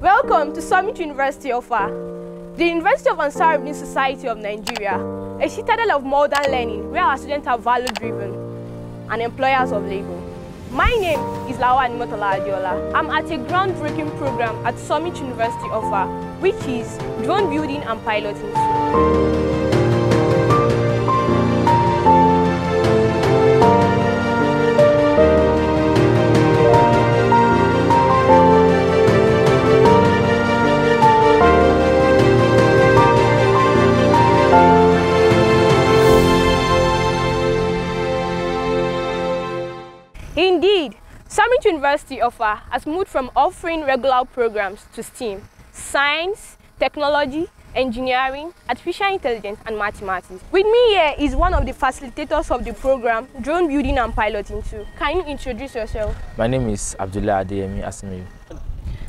Welcome to Summit University of Offa. The University of Ansarudeen Society of Nigeria, a citadel of modern learning where our students are value-driven and employers of labor. My name is Lawa Animotola Adiola. I'm at a groundbreaking program at Summit University of Offa, which is drone building and piloting. Indeed, Summit University Offa has moved from offering regular programs to STEAM, science, technology, engineering, artificial intelligence and mathematics. With me here is one of the facilitators of the program, Drone Building and Piloting too. Can you introduce yourself? My name is Abdullah Adeyemi Asimiyu.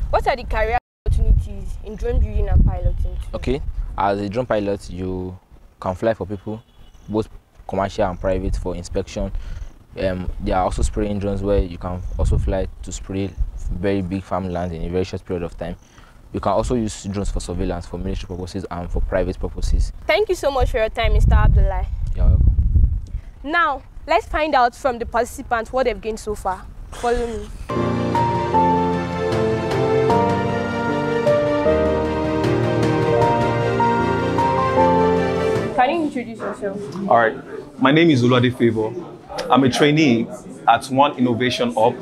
What are the career opportunities in drone building and piloting? Too? Okay, as a drone pilot, you can fly for people, both commercial and private, for inspection. Um, there are also spraying drones where you can also fly to spray very big farmland in a very short period of time. You can also use drones for surveillance, for military purposes, and for private purposes. Thank you so much for your time, Mr. Abdullah. You're welcome. Now, let's find out from the participants what they've gained so far. Follow me. Can you introduce yourself? All right. My name is Ulade Favor. I'm a trainee at One Innovation Hub,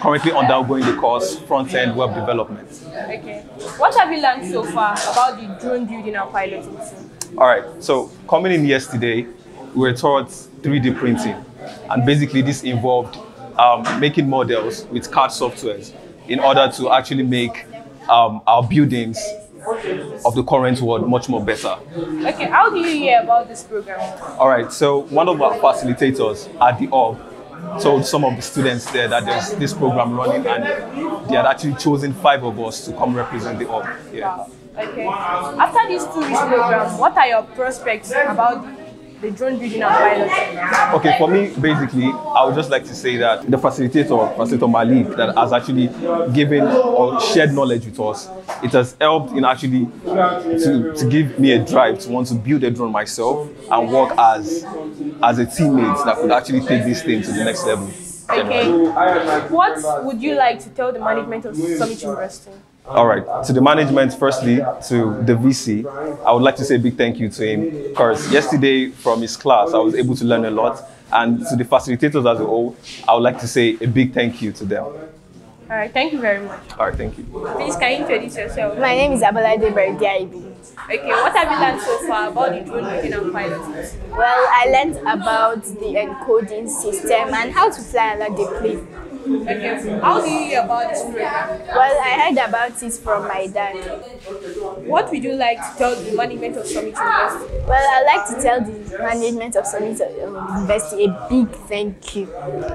currently undergoing the course Front End Web Development. Okay. What have you learned so far about the drone building and piloting? All right. So, coming in yesterday, we were taught 3D printing. And basically, this involved um, making models with CAD softwares in order to actually make um, our buildings of the current world much more better. Okay, how do you hear about this program? All right, so one of our facilitators at the hub told some of the students there that there's this program running and they had actually chosen five of us to come represent the hub. Yeah. Okay. After this two weeks program, what are your prospects about the drone building and piloting? Okay, for me, basically, I would just like to say that the facilitator, Facilitator Malik, that has actually given or shared knowledge with us, it has helped in actually to, to give me a drive to want to build a drone myself and work as as a teammate that could actually take this thing to the next level. Okay. What would you like to tell the management of Summit University? All right. To the management, firstly, to the VC, I would like to say a big thank you to him because yesterday from his class, I was able to learn a lot. And to the facilitators as a whole, I would like to say a big thank you to them. All right, thank you very much. All right, thank you. Please, can you introduce yourself? My name is Abalade Berdiaibi. Okay, what have you learned so far about the drone building and piloting? Well, I learned about the encoding system and how to fly under the plane. Okay, how do you hear about this program? Well, I heard about it from my dad. What would you like to tell the management of Summit University? Well, I'd like to tell the management of Summit um, University a big thank you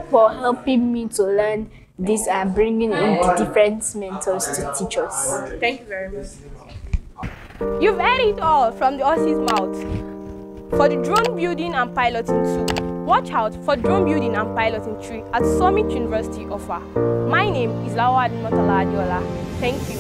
for helping me to learn this are bringing in different mentors to teach us. Thank you very much. You've heard it all from the horse's mouth. For the drone building and piloting too, watch out for drone building and piloting tree at Summit University Offa. My name is Lawa Adimotala Adiola. Thank you.